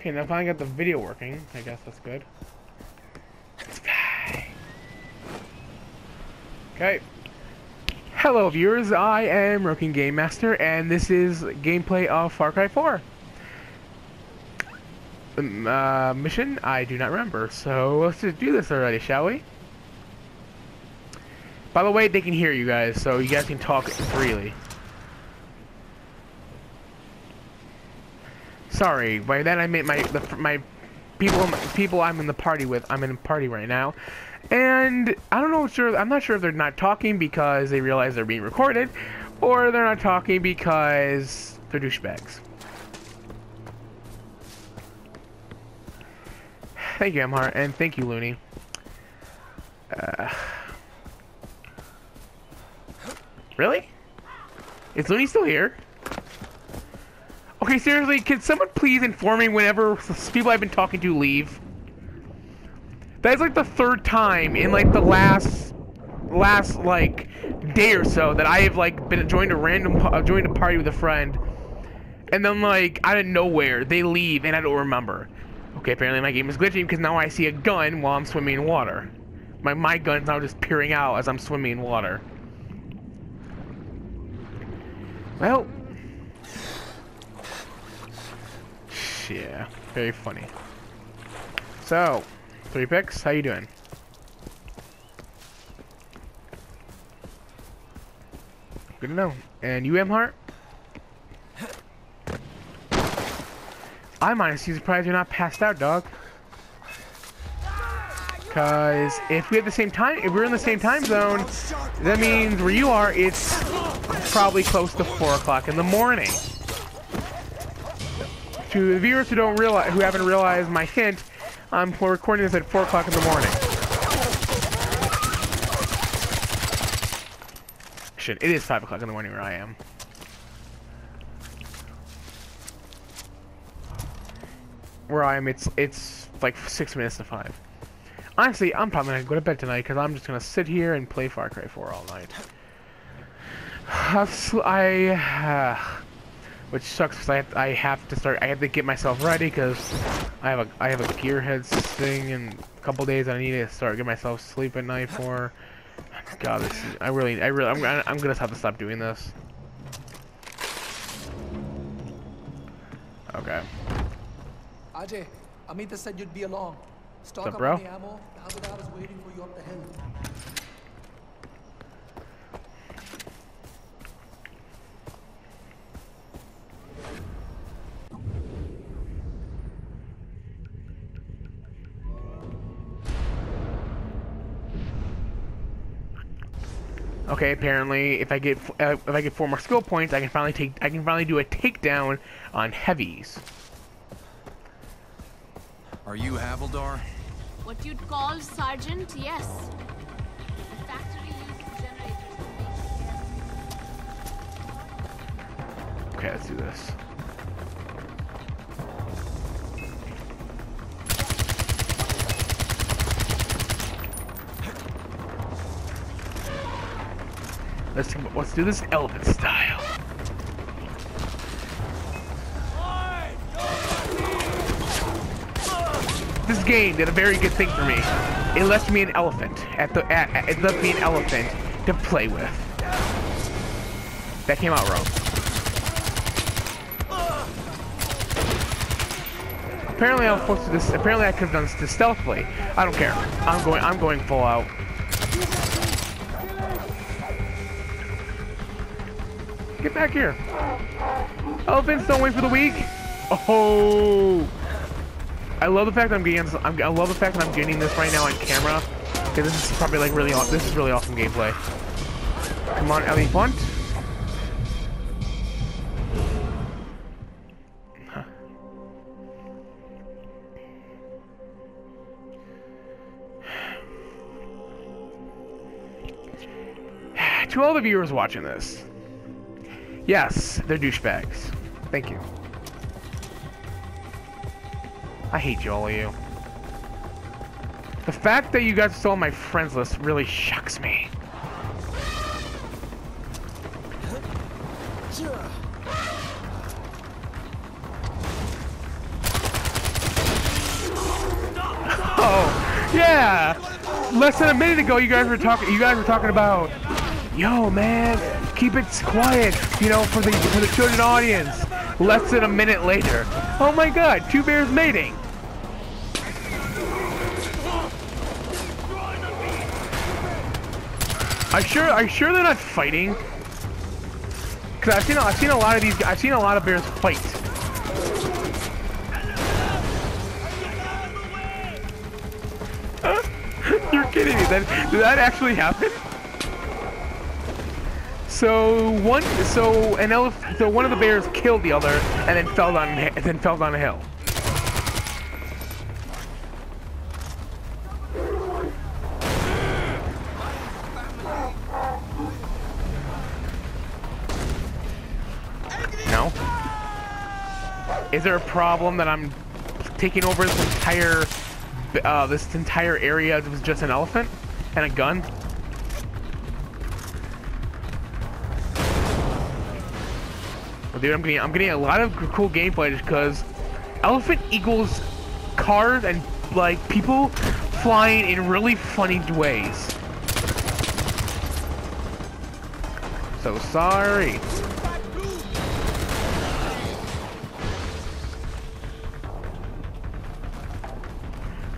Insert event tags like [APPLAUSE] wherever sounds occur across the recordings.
Okay, now I finally got the video working. I guess that's good. Let's. Okay. Hello viewers, I am Roken Game Master, and this is gameplay of Far Cry 4. Um, uh, mission? I do not remember, so let's just do this already, shall we? By the way, they can hear you guys, so you guys can talk freely. Sorry, by that I meant my the, my people people I'm in the party with. I'm in a party right now, and I don't know sure. I'm not sure if they're not talking because they realize they're being recorded, or they're not talking because they're douchebags. Thank you, Emhart, and thank you, Looney. Uh, really? Is Looney still here? Okay, seriously, can someone please inform me whenever people I've been talking to leave? That is like the third time in like the last, last like day or so that I have like been joined a random uh, joined a party with a friend, and then like out of nowhere they leave and I don't remember. Okay, apparently my game is glitching because now I see a gun while I'm swimming in water. My my gun's now just peering out as I'm swimming in water. Well, yeah. Very funny. So, three picks. How you doing? Good to know. And you, Emhart? I'm honestly surprised you're not passed out, dog. Because if we have the same time, if we're in the same time zone, that means where you are, it's probably close to 4 o'clock in the morning to the viewers who don't realize, who haven't realized my hint, I'm recording this at 4 o'clock in the morning. Shit, it is 5 o'clock in the morning where I am. Where I am, it's it's like 6 minutes to 5. Honestly, I'm probably gonna go to bed tonight because I'm just gonna sit here and play Far Cry 4 all night. [SIGHS] I, [SIGHS] uh, which sucks because I have, I have to start. I have to get myself ready because I have a I have a gearheads thing in a couple days. I need to start get myself sleep at night for. God, this is, I really I really I'm I'm gonna have to stop doing this. Okay. Ajay, Amita said you'd be along. Stock up, up bro? on the ammo. The Havildar is waiting for you up the hill. Okay, apparently, if I get uh, if I get four more skill points, I can finally take I can finally do a takedown on heavies. Are you Havildar? What you'd call sergeant, yes. The factory uses generators to make Okay, let's do this. Let's let's do this elephant style. This game did a very good thing for me. It left me an elephant at the at, at- it left me an elephant to play with. That came out wrong. Apparently I was supposed to this apparently I could have done this stealthily. I don't care. I'm going I'm going full out. Get back here. Oh, Elephants don't wait for the weak. Oh. I love the fact that I'm getting I'm, I love the fact that I'm getting this right now on camera. Because this is probably like really this is really awesome gameplay. Come on, Ellie Bunt. Huh. [SIGHS] [SIGHS] to all the viewers watching this, Yes, they're douchebags. Thank you. I hate you all of you. The fact that you guys stole my friends list really shocks me. [LAUGHS] Oh, yeah! Less than a minute ago, you guys were talking. You guys were talking about yo, man, keep it quiet. You know, for the for the children audience. Less than a minute later. Oh my God, two bears mating. I sure, you sure they're not fighting? Cause I've seen, I've seen a lot of these, I've seen a lot of bears fight. [LAUGHS] You're kidding me? Did that actually happen? So one, so an elephant, so one of the bears killed the other, and then fell down, and then fell down a hill. No. Is there a problem that I'm taking over this entire, uh, this entire area with just an elephant and a gun? Dude, I'm getting, I'm getting a lot of cool gameplay just because elephant equals cars and like people flying in really funny ways. So sorry.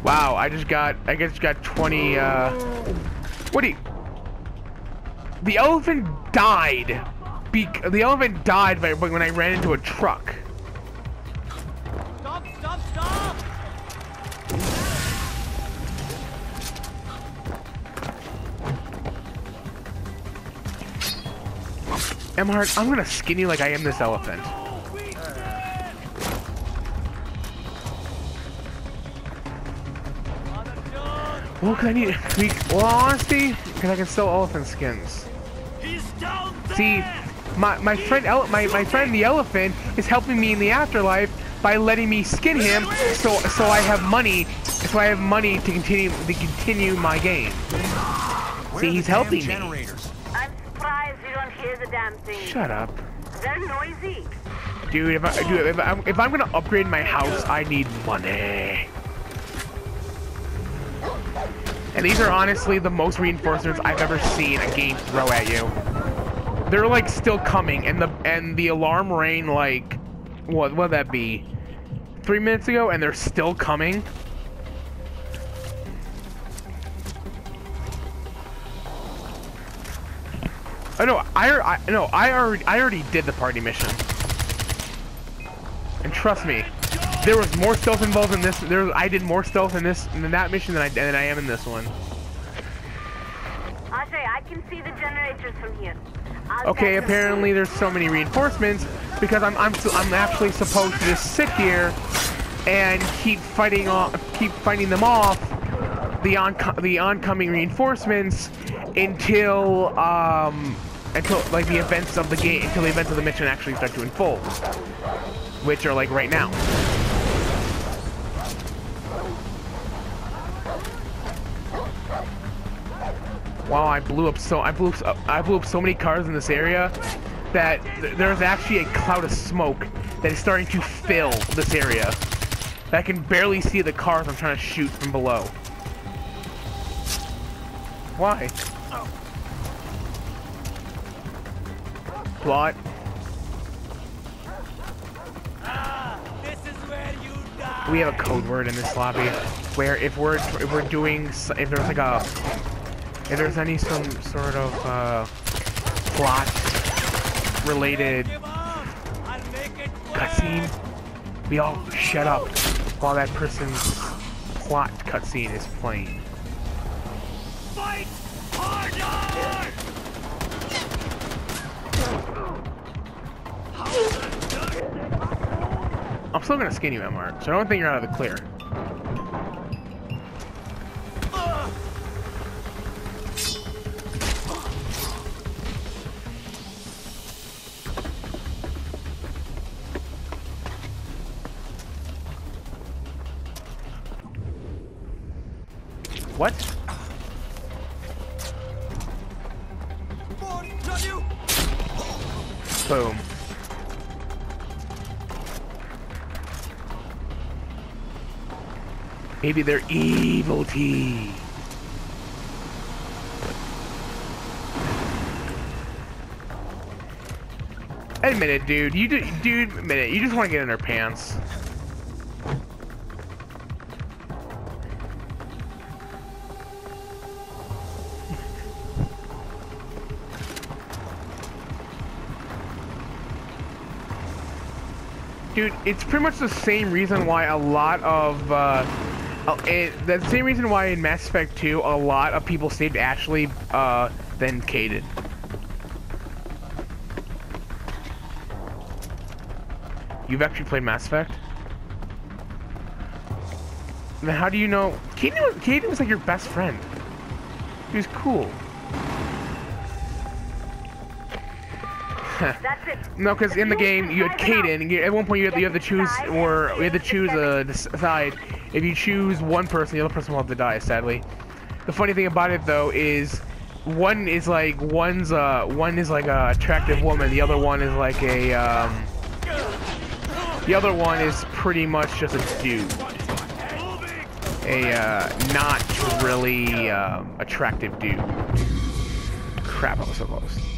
Wow, I just got, I just got 20, uh, what do you, the elephant died, be, the elephant died by, when I ran into a truck. Stop, stop, stop! Emhart, I'm gonna skin you like I am this elephant. Well, cause I need, we, well, honesty, because I can sell elephant skins. He's down there! See, my my friend, ele my my friend the elephant is helping me in the afterlife by letting me skin him, so so I have money, so I have money to continue to continue my game. See, he's helping me. generators? I'm surprised you don't hear the damn thing. Shut up, They're noisy. dude. If I dude, if I'm if I'm gonna upgrade my house, I need money. And these are honestly the most reinforcements I've ever seen a game throw at you. They're like still coming, and the and the alarm rang like what would that be? Three minutes ago, and they're still coming. Oh no, I, I no, I already I already did the party mission. And trust me, there was more stealth involved in this. There, I did more stealth in this in that mission than I than I am in this one. Ajay, I can see the generators from here. Okay, apparently there's so many reinforcements because I'm I'm I'm actually supposed to just sit here and keep fighting off, keep fighting them off, the on the oncoming reinforcements until um until like the events of the game until the events of the mission actually start to unfold, which are like right now. Wow, I blew up so I blew up, I blew up so many cars in this area that th- there's actually a cloud of smoke that is starting to fill this area. I can barely see the cars I'm trying to shoot from below. Why? Plot. We have a code word in this lobby where if we're if we're doing if there's like a if there's any some sort of uh, plot related cutscene, we all shut up while that person's plot cutscene is playing. I'm still gonna skin you, MR, so I don't think you're out of the clear. What? Boom. Maybe they're evil tea. Admit it, dude. You do, dude. It. You just want to get in her pants. Dude, it's pretty much the same reason why a lot of, uh, uh, it, the same reason why in Mass Effect 2, a lot of people saved Ashley, uh, than Kaidan. You've actually played Mass Effect? Then how do you know? Kaidan was, Kaidan was like your best friend. He was cool. No, because in the game you had and you- At one point you had, you had to choose, or you had to choose a decide. If you choose one person, the other person will have to die. Sadly, the funny thing about it though is, one is like one's uh one is like a attractive woman. The other one is like a um. The other one is pretty much just a dude. A uh, not really um, attractive dude. Crap, I was so close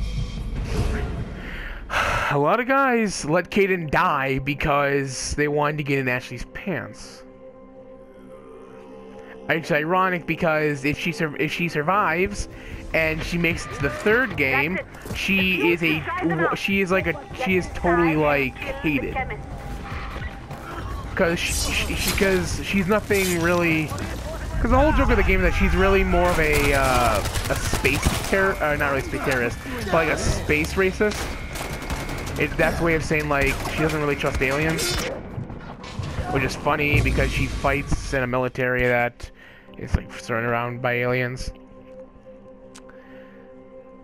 a lot of guys let Kaidan die because they wanted to get in Ashley's pants. It's ironic because if she if she survives and she makes it to the third game, she is a she is like a she is totally like hated because she, because she's nothing really. Because the whole joke of the game is that she's really more of a uh, a space terror, uh, not really space terrorist, but like a space racist. It, that's a way of saying like she doesn't really trust aliens, which is funny because she fights in a military that is like surrounded around by aliens.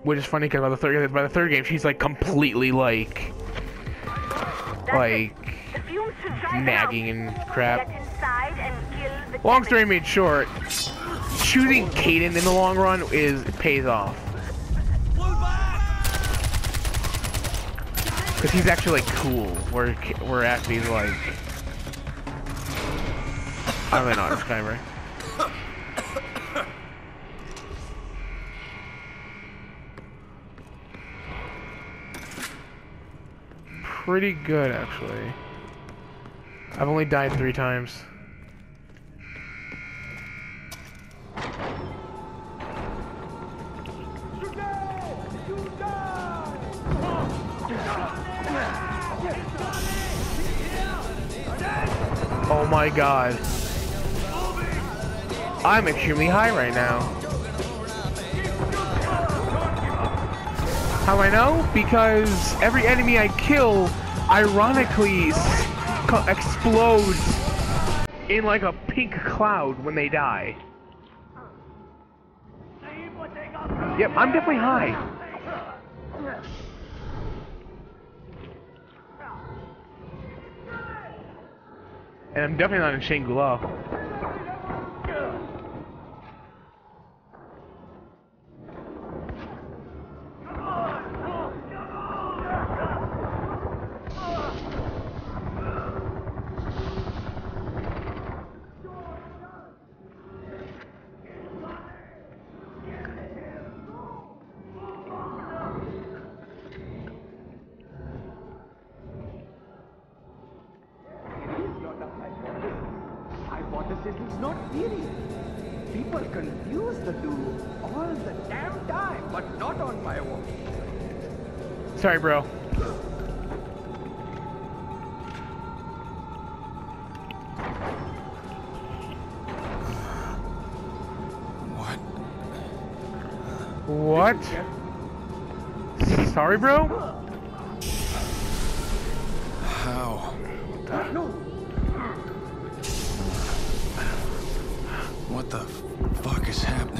Which is funny because by the third by the third game she's like completely like like The fumes should dry them nagging and crap. And Long story made short, choosing Kaidan in the long run is pays off. Cause he's actually like cool, where where Ashley's like I don't really know how to describe her. Pretty good actually. I've only died three times. God. I'm extremely high right now. How do I know? Because every enemy I kill, ironically, explodes in like a pink cloud when they die. Yep, I'm definitely high. And I'm definitely not in Shangri-La. I want it's not serious. People confuse the two all the damn time, but not on my watch. Sorry, bro. What? What? Sorry, bro? How? What the fuck is happening?